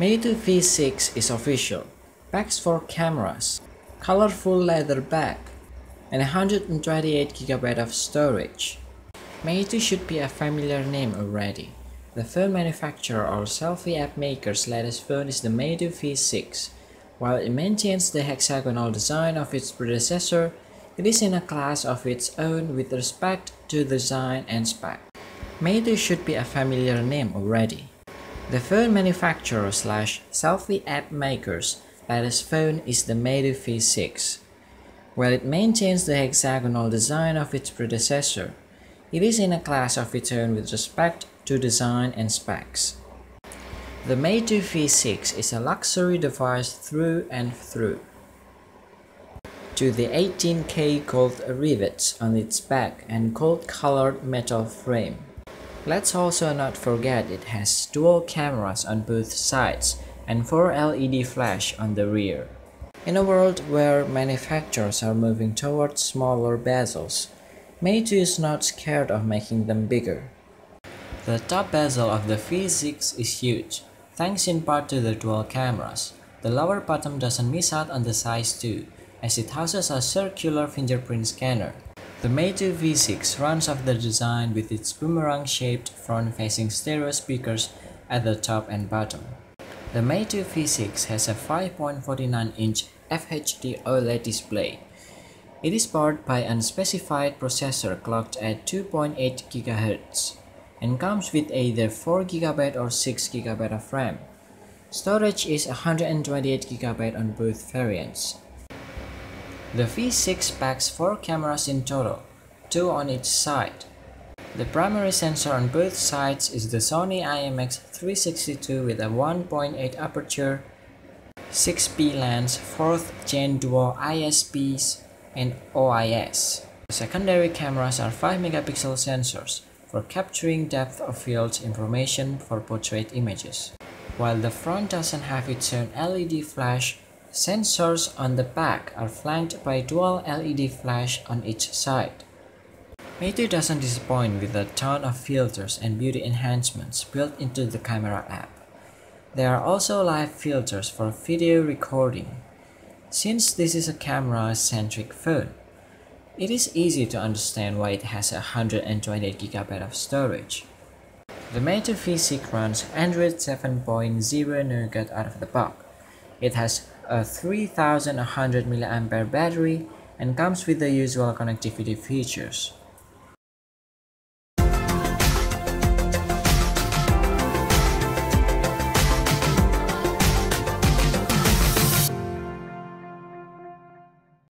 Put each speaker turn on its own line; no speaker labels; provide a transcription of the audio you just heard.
Meitu V6 is official, packs four cameras, colorful leather back, and 128GB of storage. Meitu should be a familiar name already. The phone manufacturer or selfie app maker's latest phone is the Meitu V6. While it maintains the hexagonal design of its predecessor, it is in a class of its own with respect to design and spec. Meitu should be a familiar name already. The phone manufacturer slash selfie app maker's latest phone is the Meitu V6. While it maintains the hexagonal design of its predecessor, it is in a class of its own with respect to design and specs. The Meitu V6 is a luxury device through and through. To the 18K gold rivets on its back and gold-colored metal frame. Let's also not forget it has dual cameras on both sides and 4 LED flash on the rear. In a world where manufacturers are moving towards smaller bezels, Meitu is not scared of making them bigger. The top bezel of the V6 is huge, thanks in part to the dual cameras. The lower bottom doesn't miss out on the size too, as it houses a circular fingerprint scanner. The Meitu V6 runs off the design with its boomerang-shaped front-facing stereo speakers at the top and bottom. The Meitu V6 has a 5.49-inch FHD OLED display. It is powered by an unspecified processor clocked at 2.8 GHz and comes with either 4GB or 6GB of RAM. Storage is 128GB on both variants. The V6 packs 4 cameras in total, 2 on each side. The primary sensor on both sides is the Sony IMX362 with a 1.8 aperture, 6P lens, 4th gen dual ISPs, and OIS. The secondary cameras are 5 megapixel sensors for capturing depth of field information for portrait images. While the front doesn't have its own LED flash, Sensors on the back are flanked by dual LED flash on each side. Meitu doesn't disappoint with a ton of filters and beauty enhancements built into the camera app. There are also live filters for video recording. Since this is a camera-centric phone, it is easy to understand why it has 128GB of storage. The Meitu V6 runs Android 7.0 Nougat out of the box. It has a 3100 mAh battery and comes with the usual connectivity features.